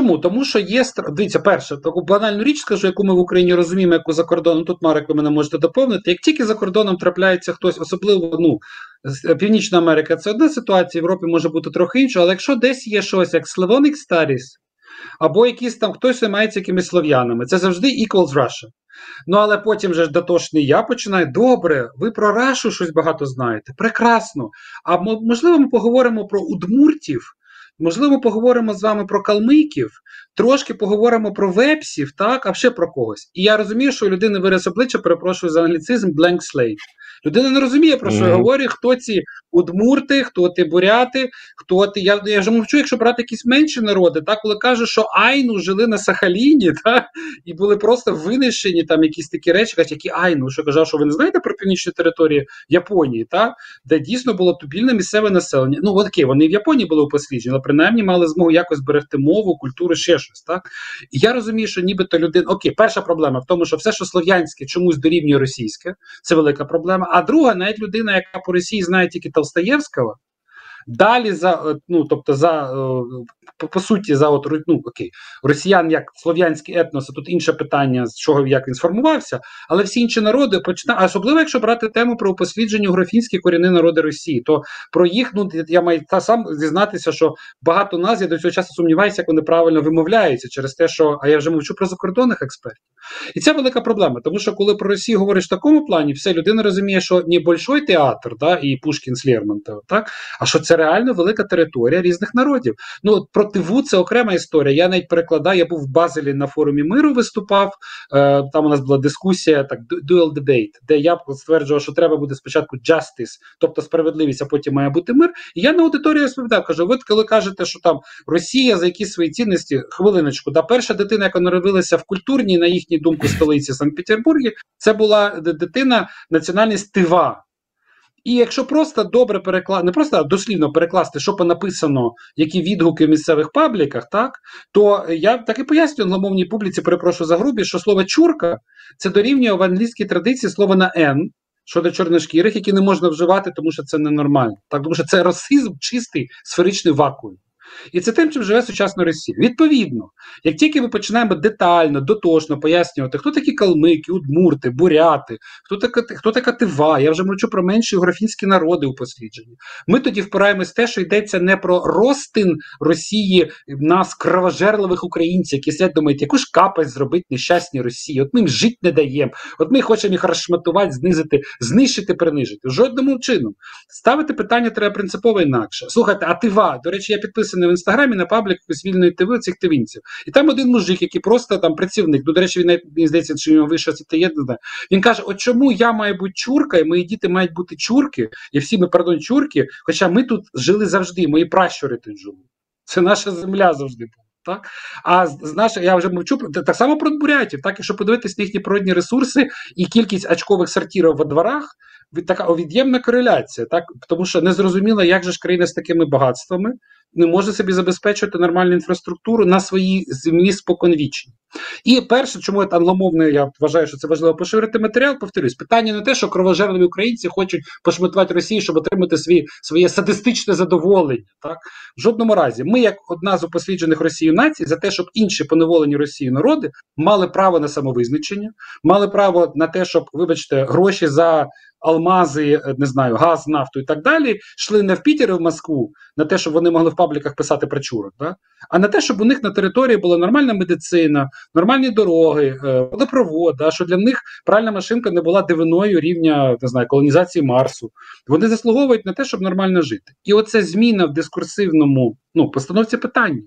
Чому? Тому що є дивіться, перше, таку банальну річ скажу, яку ми в Україні розуміємо, яку за кордоном. Тут Марek, ви мене можете доповнити. Як тільки за кордоном трапляється хтось, особливо ну, Північна Америка, це одна ситуація, в Європі може бути трохи інша, але якщо десь є щось, як Slavonic Studies, або якісь там хтось займається якимись слов'янами, це завжди equals Russia. Ну, але потім же дотошний я починаю. Добре, ви про Рашу щось багато знаєте. Прекрасно. А можливо, ми поговоримо про удмуртів. Можливо, поговоримо з вами про калмиків, трошки поговоримо про вепсів, так, а ще про когось. І я розумію, що у людини вираз обличчя, перепрошую за англіцизм, blank slate. Людина не розуміє, про що mm-hmm. я говорю, хто ці удмурти, хто ті буряти, хто ти. Я я вже мовчу, якщо брати якісь менші народи, так, коли кажуть, що Айну жили на Сахаліні, так, і були просто винищені там якісь такі речі, кажуть, які Айну, що казав, що ви не знаєте про північні території Японії, так, де дійсно було тубільне місцеве населення. Ну, от окей, вони в Японії були упосліджені, але принаймні мали змогу якось берегти мову, культуру, ще щось. так. І я розумію, що нібито людина. Окей, перша проблема в тому, що все, що слов'янське, чомусь дорівнює російське, це велика проблема. А друга, навіть людина, яка по Росії знає тільки Толстаєвського, далі за е, ну тобто за е, по, по суті за от ну окей, росіян як слов'янський етнос, тут інше питання, з чого як він сформувався, але всі інші народи починають, особливо якщо брати тему про упослідження графінські корінні народи Росії, то про їх ну я маю та сам зізнатися, що багато нас я до цього часу сумніваюся, як вони правильно вимовляються через те, що а я вже мовчу про закордонних експертів. І це велика проблема, тому що коли про Росію говориш в такому плані, все людина розуміє, що не большой театр, да, і Пушкін з Лермонтова, так, а що це реально велика територія різних народів. Ну про Тиву це окрема історія. Я навіть перекладаю, я був в Базелі на форумі миру, виступав. Е, Там у нас була дискусія, так dual debate, де я стверджував, що треба буде спочатку justice, тобто справедливість, а потім має бути мир. І я на аудиторії розповідав, кажу: ви коли кажете, що там Росія за якісь свої цінності, хвилиночку, да перша дитина, яка народилася в культурній, на їхню думку, столиці Санкт-Петербургі, це була дитина національність Тива. І якщо просто добре перекласти, не просто дослівно перекласти, що понаписано, які відгуки в місцевих пабліках, так то я так і пояснюю англомовній публіці, перепрошую за грубі, що слово чурка це дорівнює в англійській традиції слово на «н», щодо чорношкірих, які не можна вживати, тому що це ненормально. Так, тому що це расизм чистий сферичний вакуум. І це тим, чим живе сучасна Росія. Відповідно, як тільки ми починаємо детально, дотошно пояснювати, хто такі калмики, удмурти, буряти, хто така хто така тива, я вже мовчу про менші географічні народи у послідженні, ми тоді впираємось в те, що йдеться не про розтин Росії нас, кровожерливих українців, які сидять думають, яку ж капець зробити нещасні Росії. От ми їм жити не даємо, от ми хочемо їх розшматувати, знизити, знищити, принижити. Жодному чином. Ставити питання треба принципово інакше. Слухайте, а тива, до речі, я підписаний в інстаграмі на паблік вільної ТВ цих тивінців. І там один мужик, який просто там працівник, ну, до речі, він мені здається, що його вища є. Він каже: от чому я маю бути чурка, і мої діти мають бути чурки, і всі ми, пардон, чурки, хоча ми тут жили завжди, мої пращури тут жили. Це наша земля завжди була. Так? А з наших, я вже мовчу так само про бурятів, так якщо подивитись на їхні природні ресурси і кількість очкових сортірів во дворах, така від'ємна кореляція, так тому що не зрозуміло, як же ж країна з такими багатствами не може собі забезпечувати нормальну інфраструктуру на своїй землі споконвічні. І перше, чому я англомовне, я вважаю, що це важливо поширити матеріал. Повторюсь, питання не те, що кровожерливі українці хочуть пошматувати Росію, щоб отримати свої, своє садистичне задоволення. Так в жодному разі, ми, як одна з упосліджених Росією націй, за те, щоб інші поневолені Росією народи мали право на самовизначення, мали право на те, щоб, вибачте, гроші за алмази, е, не знаю, газ, нафту і так далі, йшли не в Пітер і в Москву на те, щоб вони могли в пабліках писати про чурок, да? а на те, щоб у них на території була нормальна медицина, нормальні дороги, е, водопровод, да? що для них пральна машинка не була дивиною рівня не знаю, колонізації Марсу. Вони заслуговують на те, щоб нормально жити. І оце зміна в дискурсивному ну, постановці питання.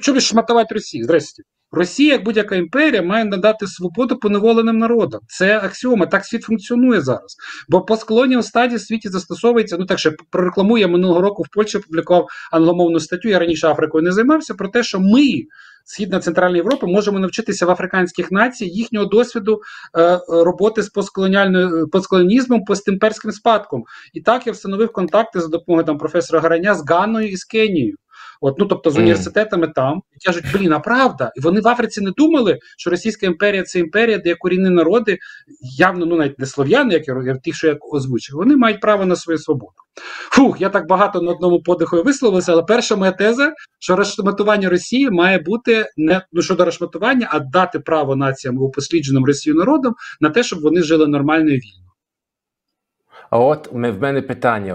Щоб шматувати Росію? Здрасте. Росія, як будь-яка імперія, має надати свободу поневоленим народам. Це аксіома, так світ функціонує зараз. Бо постколоніал стадії в світі застосовується. Ну так що прорекламую, я минулого року в Польщі публікував англомовну статтю. Я раніше Африкою не займався про те, що ми. Східна Центральна Європа можемо навчитися в африканських націй їхнього досвіду е, роботи з постколоніальною постколонізмом, постімперським спадком. І так я встановив контакти за допомогою там професора Гараня з Ганною і з Кенією. От, ну тобто з університетами там і кажуть, блін, а правда? І вони в Африці не думали, що Російська імперія це імперія, де корінні народи, явно ну навіть не слов'яни, як я ті, що я озвучив, вони мають право на свою свободу. Фух, я так багато на одному подиху висловився, але перша моя теза, що розшматування Росії має бути не ну щодо розшматування, а дати право націям упослідженим Росією народом на те, щоб вони жили нормально і вільно. А от в мене питання.